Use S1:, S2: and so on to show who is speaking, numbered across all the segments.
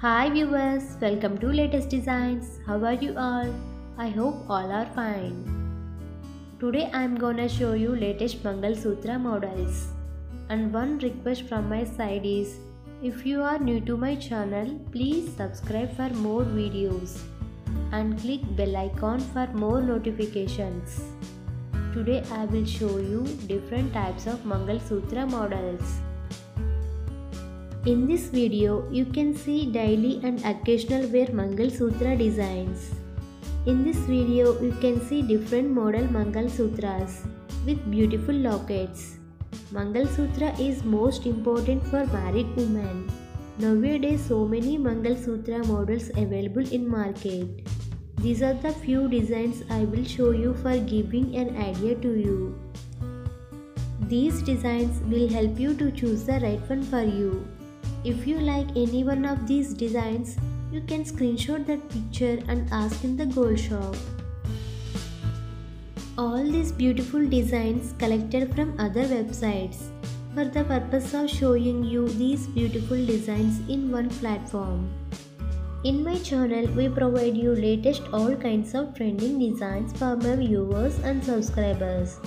S1: Hi viewers, welcome to latest designs. How are you all? I hope all are fine. Today I am gonna show you latest Mangal Sutra models. And one request from my side is if you are new to my channel, please subscribe for more videos and click bell icon for more notifications. Today I will show you different types of Mangal Sutra models. In this video, you can see daily and occasional wear Mangal Sutra designs. In this video, you can see different model Mangal Sutras with beautiful lockets. Mangal Sutra is most important for married women. Nowadays, so many Mangal Sutra models available in market. These are the few designs I will show you for giving an idea to you. These designs will help you to choose the right one for you. If you like any one of these designs, you can screenshot that picture and ask in the gold shop. All these beautiful designs collected from other websites for the purpose of showing you these beautiful designs in one platform. In my channel, we provide you latest all kinds of trending designs for my viewers and subscribers.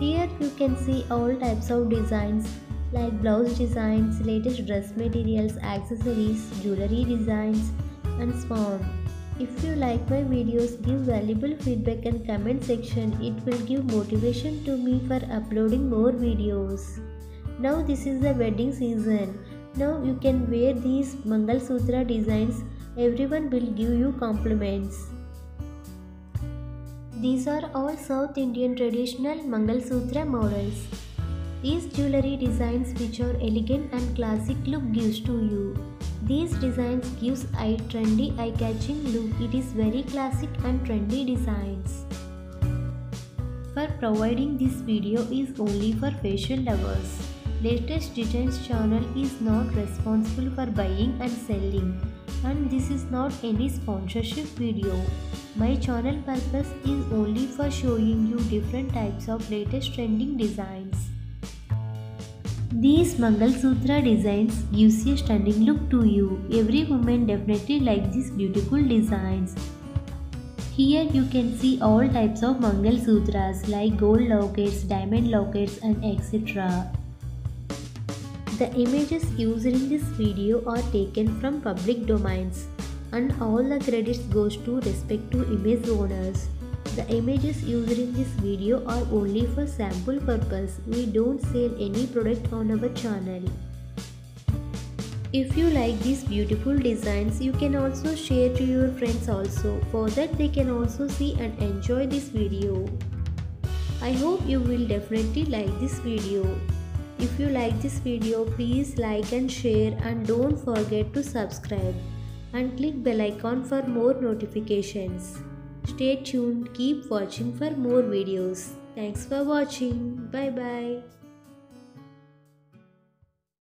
S1: Here you can see all types of designs like blouse designs, latest dress materials, accessories, jewelry designs and so on. If you like my videos, give valuable feedback and comment section. It will give motivation to me for uploading more videos. Now this is the wedding season. Now you can wear these Mangal Sutra designs everyone will give you compliments. These are all South Indian traditional Mangal Sutra models. These jewelry designs which are elegant and classic look gives to you. These designs gives a trendy eye-catching look. It is very classic and trendy designs. For providing this video is only for fashion lovers. Latest Designs channel is not responsible for buying and selling and this is not any sponsorship video. My channel purpose is only for showing you different types of latest trending designs. These Mangal Sutra designs gives a stunning look to you. Every woman definitely likes these beautiful designs. Here you can see all types of Mangal Sutras like gold lockets, diamond lockets and etc. The images used in this video are taken from public domains and all the credits goes to respective image owners. The images used in this video are only for sample purpose. We don't sell any product on our channel. If you like these beautiful designs, you can also share to your friends also. For that they can also see and enjoy this video. I hope you will definitely like this video. If you like this video, please like and share and don't forget to subscribe and click bell icon for more notifications. Stay tuned, keep watching for more videos. Thanks for watching. Bye bye.